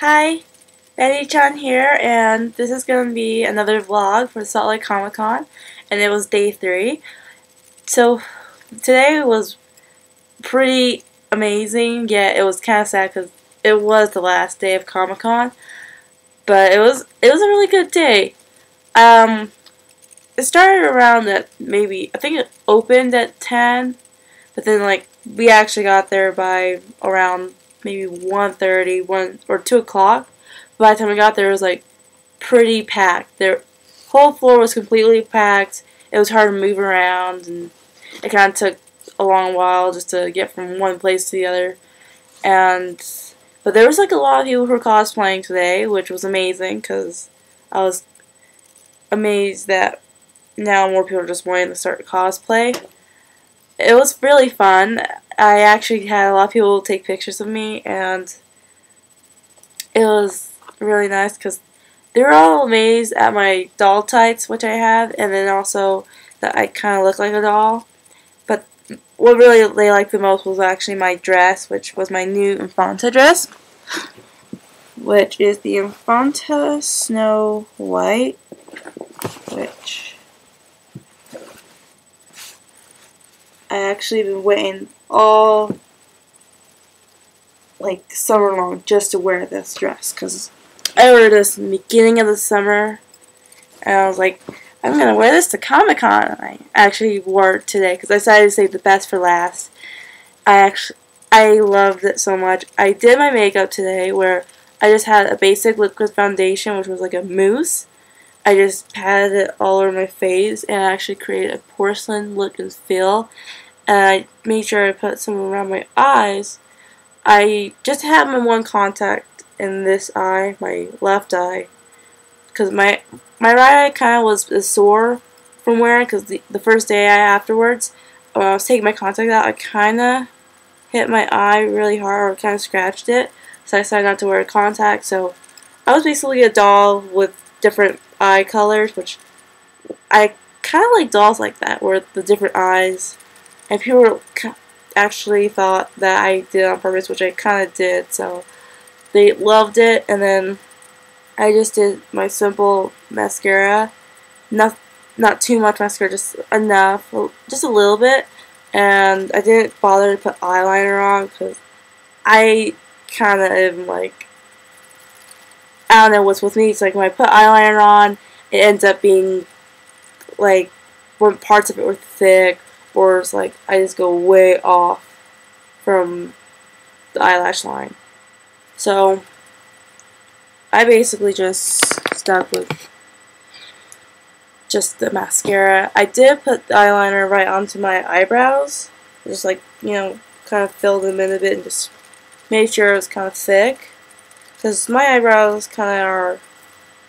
Hi, Beni-chan here, and this is going to be another vlog for Salt Lake Comic Con, and it was day three. So, today was pretty amazing, yet it was kind of sad because it was the last day of Comic Con, but it was it was a really good day. Um, it started around at maybe I think it opened at ten, but then like we actually got there by around maybe 1.30, 1 or 2 o'clock. By the time I got there, it was like pretty packed. The whole floor was completely packed. It was hard to move around, and it kind of took a long while just to get from one place to the other. And but there was like a lot of people who were cosplaying today, which was amazing because I was amazed that now more people are just wanting to start cosplay. It was really fun. I actually had a lot of people take pictures of me, and it was really nice because they were all amazed at my doll tights, which I have, and then also that I kind of look like a doll. But what really they liked the most was actually my dress, which was my new Infanta dress, which is the Infanta Snow White, which I actually been waiting all like summer long just to wear this dress. Because I ordered this in the beginning of the summer and I was like I'm gonna wear this to Comic Con and I actually wore it today because I decided to save the best for last. I actually I loved it so much. I did my makeup today where I just had a basic liquid foundation which was like a mousse. I just patted it all over my face and I actually created a porcelain look and feel and I made sure I put some around my eyes. I just had my one contact in this eye, my left eye, because my my right eye kind of was sore from wearing because the, the first day I afterwards, when I was taking my contact out, I kind of hit my eye really hard or kind of scratched it, so I decided not to wear a contact. So I was basically a doll with different eye colors, which I kind of like dolls like that, where the different eyes, and people actually thought that I did on purpose, which I kind of did, so they loved it, and then I just did my simple mascara, not, not too much mascara, just enough, just a little bit, and I didn't bother to put eyeliner on, because I kind of am like, I don't know what's with me. It's like when I put eyeliner on, it ends up being like when parts of it were thick, or it's like I just go way off from the eyelash line. So I basically just stuck with just the mascara. I did put the eyeliner right onto my eyebrows, just like, you know, kind of filled them in a bit and just made sure it was kind of thick. Because my eyebrows kind of are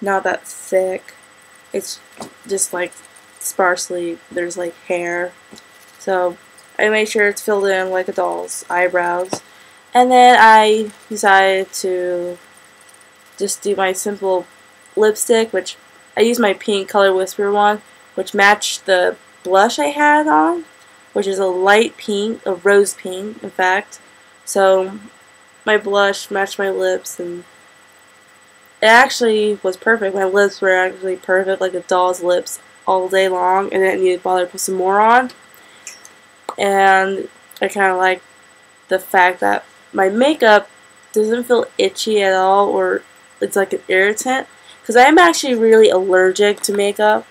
not that thick. It's just like sparsely, there's like hair. So I made sure it's filled in like a doll's eyebrows. And then I decided to just do my simple lipstick, which I used my pink Color Whisper one, which matched the blush I had on, which is a light pink, a rose pink, in fact. So my blush matched my lips and it actually was perfect. My lips were actually perfect, like a doll's lips all day long, and I didn't need to bother to put some more on. And I kind of like the fact that my makeup doesn't feel itchy at all, or it's like an irritant. Because I'm actually really allergic to makeup.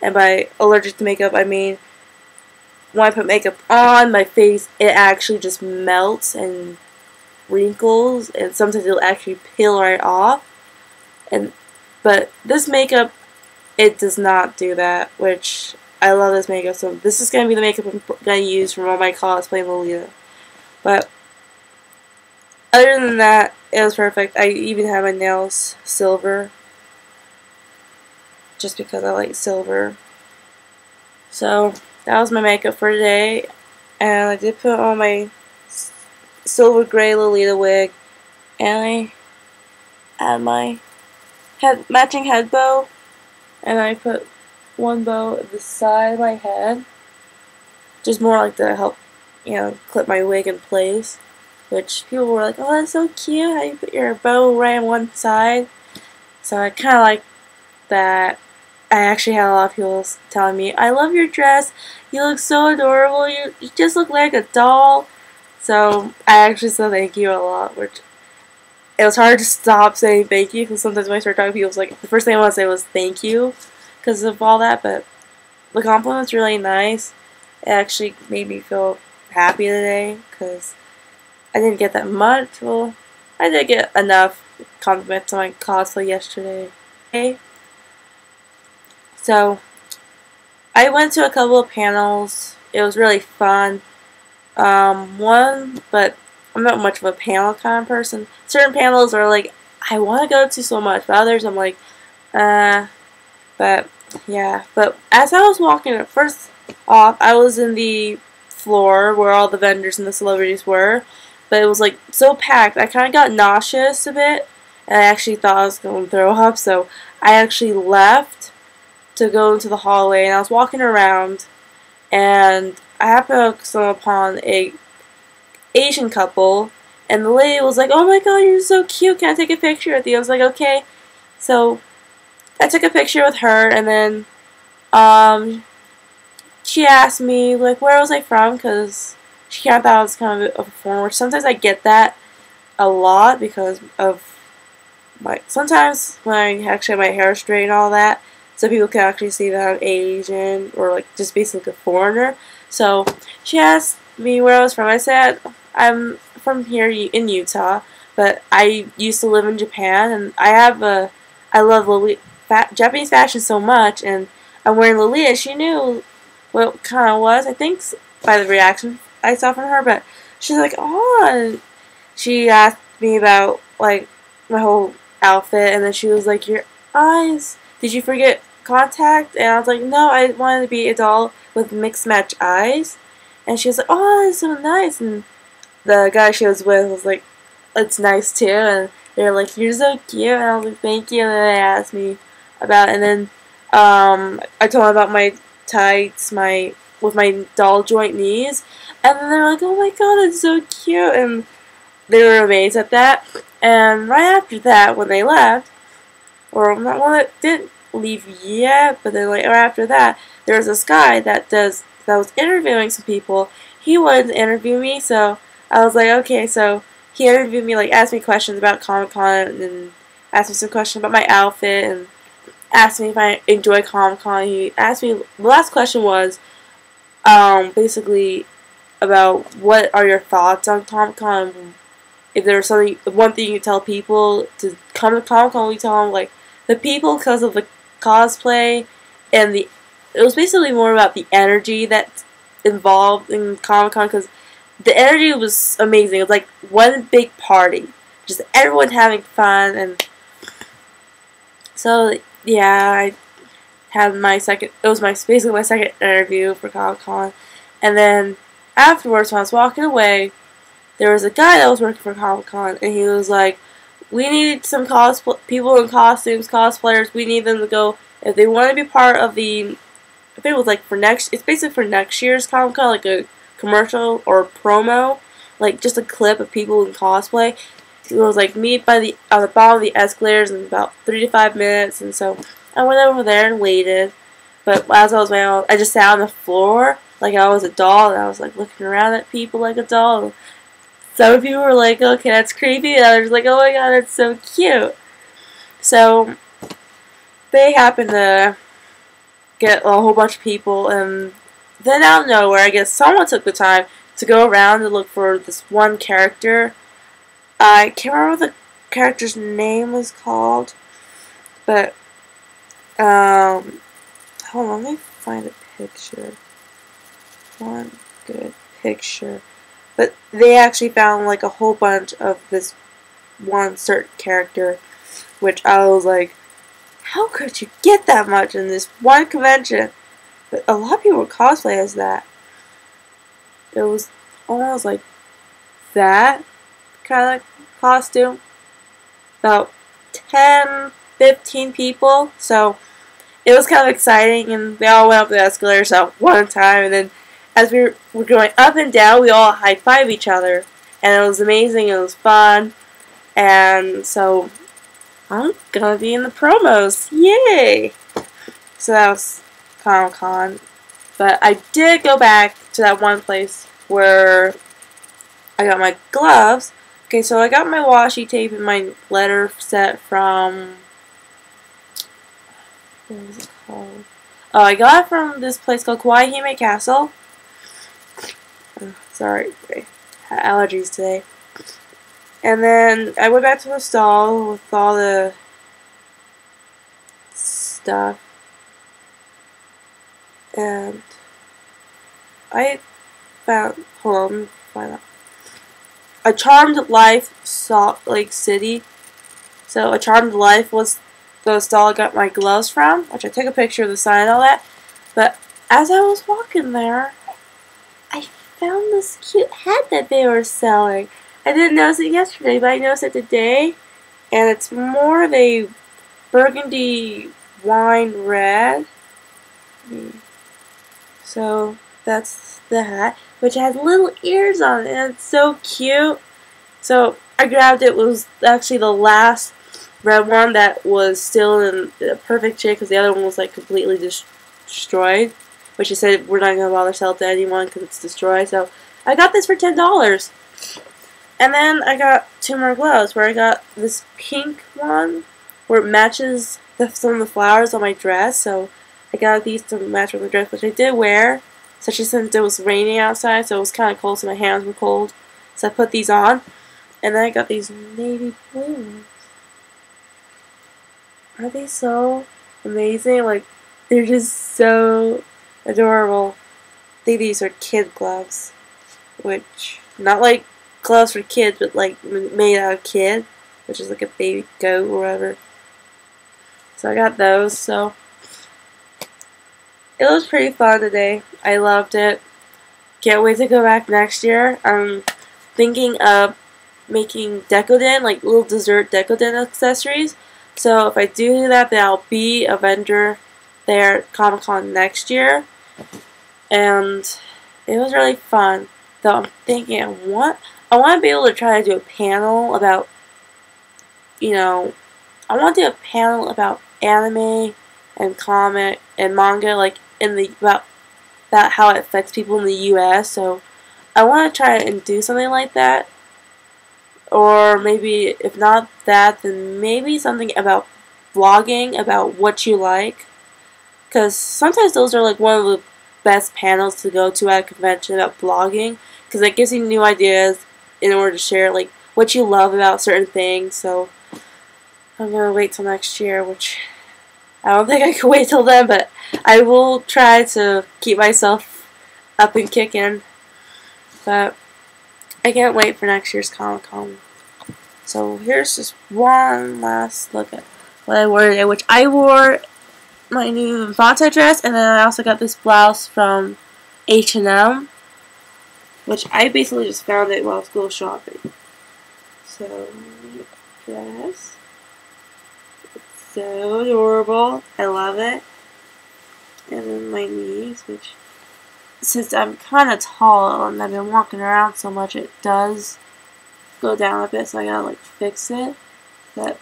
And by allergic to makeup, I mean when I put makeup on my face, it actually just melts and wrinkles, and sometimes it'll actually peel right off. And but this makeup, it does not do that, which I love this makeup. So this is gonna be the makeup I'm gonna use for all my cosplay Lolita. But other than that, it was perfect. I even had my nails silver, just because I like silver. So that was my makeup for today, and I did put on my silver gray Lolita wig, and I had my head matching head bow, and I put one bow at the side of my head, just more like to help, you know, clip my wig in place. which people were like, oh, that's so cute how you put your bow right on one side. So I kind of like that. I actually had a lot of people telling me, I love your dress. You look so adorable. You, you just look like a doll. So I actually said thank you a lot, which it was hard to stop saying thank you because sometimes when I start talking to people, it's like the first thing I want to say was thank you because of all that. But the compliment's really nice. It actually made me feel happy today because I didn't get that much. Well, I did get enough compliments on my cosplay yesterday. Okay. So, I went to a couple of panels. It was really fun. Um, one, but I'm not much of a panel kind of person. Certain panels are like, I want to go to so much, but others I'm like, uh, but yeah. But as I was walking, first off, I was in the floor where all the vendors and the celebrities were, but it was like so packed. I kind of got nauseous a bit, and I actually thought I was going to throw up, so I actually left to go into the hallway, and I was walking around, and I happened to stumble upon a Asian couple, and the lady was like, "Oh my God, you're so cute! Can I take a picture with you?" I was like, "Okay." So I took a picture with her, and then um, she asked me like where was I from because she kind of thought I was kind of a performer. Sometimes I get that a lot because of my. Sometimes when I actually have my hair straight and all that, so people can actually see that I'm Asian or like just basically a foreigner. So she asked me where I was from. I said I'm from here in Utah, but I used to live in Japan, and I have a. I love fa Japanese fashion so much, and I'm wearing Lolita. She knew what kind of was. I think by the reaction I saw from her, but she's like, oh. she asked me about like my whole outfit, and then she was like, your eyes. Did you forget contact? And I was like, no, I wanted to be a doll with mixed match eyes. And she was like, oh, that's so nice. And the guy she was with was like, it's nice too. And they're like, you're so cute. And I was like, thank you. And then they asked me about, and then um, I told them about my tights, my with my doll joint knees, and then they're like, "Oh my god, that's so cute!" and they were amazed at that. And right after that, when they left, or not well, it didn't leave yet, but then like right after that, there was this guy that does that was interviewing some people. He wanted to interview me, so I was like, okay, so he interviewed me, like asked me questions about Comic Con and asked me some questions about my outfit and asked me if I enjoy Comic Con. He asked me the last question was um, basically about what are your thoughts on Comic Con. If there's something, one thing you tell people to come to Comic Con, we tell them like the people because of the cosplay and the. It was basically more about the energy that's involved in Comic Con because the energy was amazing. It was like one big party, just everyone having fun and. So yeah, I had my second. It was my basically my second interview for Comic Con, and then afterwards, when I was walking away, there was a guy that was working for Comic Con, and he was like, "We need some cosplay people in costumes, cosplayers. We need them to go if they want to be part of the. I think it was like for next. It's basically for next year's Comic Con, like a commercial or promo, like just a clip of people in cosplay it was like meet by the on the bottom of the escalators in about three to five minutes, and so I went over there and waited. But as I was waiting, I just sat on the floor like I was a doll, and I was like looking around at people like a doll. Some people were like, "Okay, that's creepy," and others like, "Oh my god, that's so cute." So they happened to get a whole bunch of people, and then out of nowhere, I guess someone took the time to go around and look for this one character I can't remember what the character's name was called, but um, hold on, let me find a picture. One good picture. But they actually found like a whole bunch of this one certain character, which I was like, how could you get that much in this one convention? But a lot of people cosplay as that. It was almost like that costume. About 10, 15 people. So it was kind of exciting, and they all went up the escalator at one time. And then as we were going up and down, we all high five each other. and it was amazing. It was fun, and so I'm gonna be in the promos. Yay! So that was Comic Con, but I did go back to that one place where I got my gloves. Okay, so I got my washi tape and my letter set from what was it called? Oh, I got it from this place called Kawaii Hime Castle. Oh, sorry, I had allergies today. And then I went back to the stall with all the stuff. And I found, hold on, find out. A Charmed Life Salt Lake City. So A Charmed Life was the stall I got my gloves from, which I took a picture of the sign and all that. But as I was walking there, I found this cute hat that they were selling. I didn't notice it yesterday, but I noticed it today. And it's more of a burgundy wine red. Hmm. So that's the hat, which has little ears on it, and it's so cute. So I grabbed it. it was actually the last red one that was still in the perfect shape because the other one was like completely destroyed. Which I said we're not gonna bother sell it to anyone because it's destroyed. So I got this for ten dollars. And then I got two more gloves where I got this pink one where it matches the, some of the flowers on my dress. So I got these to match with my dress, which I did wear, especially since it was raining outside, so it was kind of cold, so my hands were cold. So I put these on. And then I got these navy blue ones. Are they so amazing? Like, they're just so adorable. I think these are kid gloves. Which, not like gloves for kids, but like made out of kid. Which is like a baby goat or whatever. So I got those, so. It was pretty fun today. I loved it. Can't wait to go back next year. I'm thinking of making Decoden, like little dessert Decoden accessories. So if I do that, then I'll be a vendor there at Comic Con next year. And it was really fun. Though I'm thinking, I want, I want to be able to try to do a panel about, you know, I want to do a panel about anime and comic and manga, like in the about about how it affects people in the U.S. So I want to try and do something like that or maybe if not that then maybe something about blogging about what you like because sometimes those are like one of the best panels to go to at a convention about blogging because it gives you new ideas in order to share like what you love about certain things so I'm gonna wait till next year which I don't think I can wait till then but I will try to keep myself up and kicking but I can't wait for next year's Comic Con. So here's just one last look at what I wore today, which I wore my new Vanta dress, and then I also got this blouse from H&M, which I basically just found it while I was shopping. So, dress. So adorable. I love it. And then my knees, which since I'm kind of tall and I've been walking around so much, it does go down a bit, so I gotta like fix it. But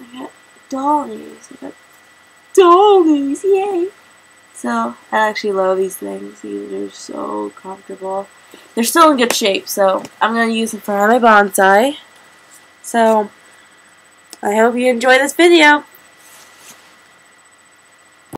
I got doll knees. I got doll knees, yay! So I actually love these things. These are so comfortable. They're still in good shape, so I'm gonna use them for my bonsai. So I hope you enjoy this video.